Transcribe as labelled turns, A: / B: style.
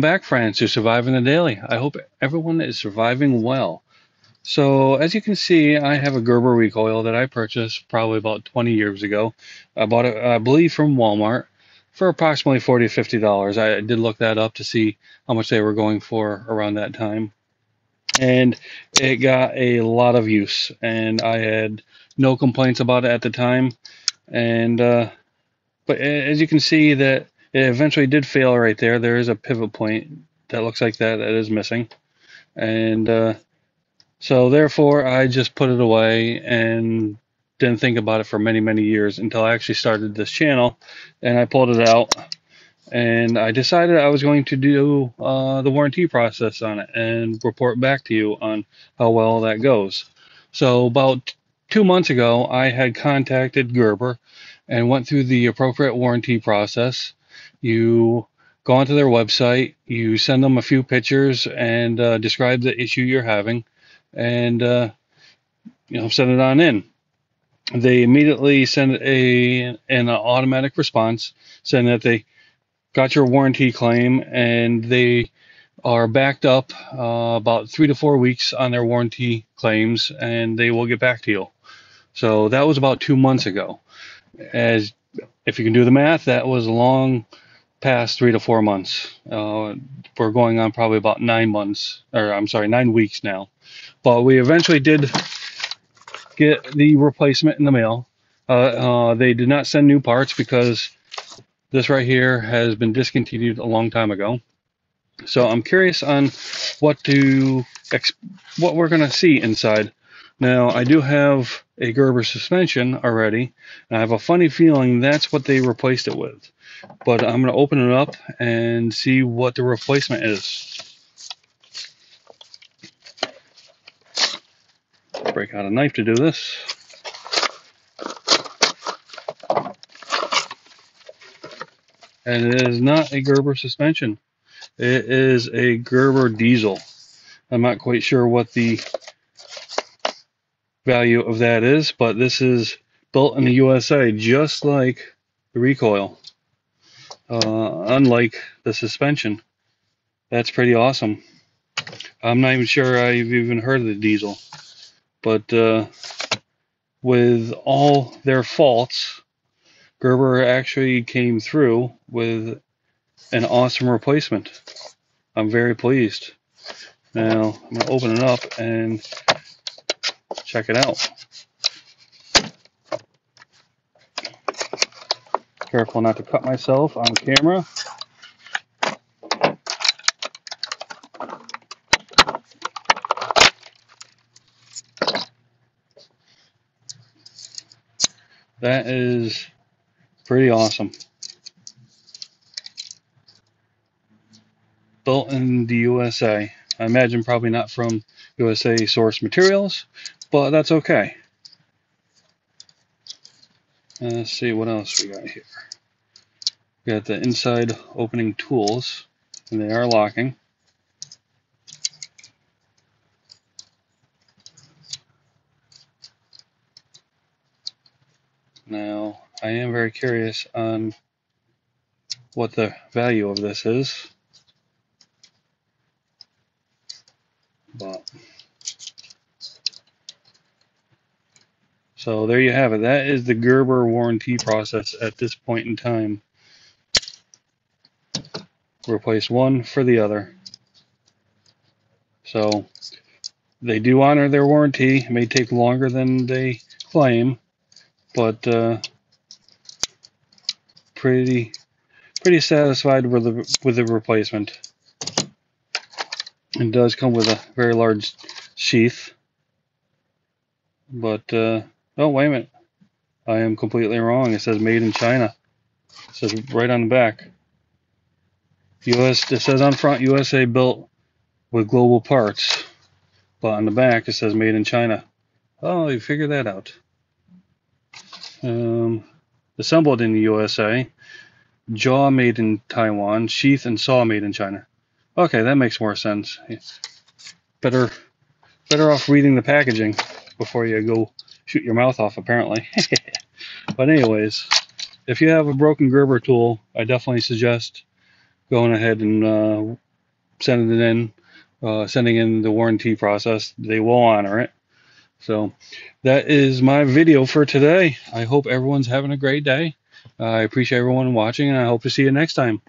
A: back, friends, to Surviving the Daily. I hope everyone is surviving well. So, as you can see, I have a Gerber recoil that I purchased probably about 20 years ago. I bought it, I believe, from Walmart for approximately 40 to 50 dollars. I did look that up to see how much they were going for around that time. And it got a lot of use, and I had no complaints about it at the time. And, uh, but as you can see, that it eventually did fail right there. There is a pivot point that looks like that that is missing. And uh, so therefore I just put it away and didn't think about it for many, many years until I actually started this channel and I pulled it out and I decided I was going to do uh, the warranty process on it and report back to you on how well that goes. So about two months ago, I had contacted Gerber and went through the appropriate warranty process you go onto their website, you send them a few pictures and uh, describe the issue you're having, and uh, you know send it on in. They immediately send a an automatic response saying that they got your warranty claim and they are backed up uh, about three to four weeks on their warranty claims and they will get back to you. So that was about two months ago. As if you can do the math, that was a long past three to four months. Uh, we're going on probably about nine months, or I'm sorry, nine weeks now. But we eventually did get the replacement in the mail. Uh, uh, they did not send new parts because this right here has been discontinued a long time ago. So I'm curious on what to what we're going to see inside. Now I do have a Gerber suspension already, and I have a funny feeling that's what they replaced it with but I'm going to open it up and see what the replacement is. Break out a knife to do this. And it is not a Gerber suspension. It is a Gerber diesel. I'm not quite sure what the value of that is, but this is built in the USA just like the recoil uh, unlike the suspension. That's pretty awesome. I'm not even sure I've even heard of the diesel, but uh, with all their faults, Gerber actually came through with an awesome replacement. I'm very pleased. Now I'm going to open it up and check it out. Careful not to cut myself on camera. That is pretty awesome. Built in the USA. I imagine probably not from USA source materials, but that's okay. Uh, let's see what else we got here. We got the inside opening tools, and they are locking. Now, I am very curious on what the value of this is. But So there you have it. That is the Gerber warranty process at this point in time. Replace one for the other. So they do honor their warranty. It may take longer than they claim, but uh, pretty pretty satisfied with the with the replacement. It does come with a very large sheath, but uh, Oh, wait a minute. I am completely wrong. It says made in China. It says right on the back. US, it says on front USA built with global parts. But on the back it says made in China. Oh, you figured that out. Um, assembled in the USA. Jaw made in Taiwan. Sheath and saw made in China. Okay, that makes more sense. Better, better off reading the packaging before you go shoot your mouth off, apparently. but anyways, if you have a broken Gerber tool, I definitely suggest going ahead and uh, sending it in, uh, sending in the warranty process, they will honor it. So that is my video for today. I hope everyone's having a great day. I appreciate everyone watching, and I hope to see you next time.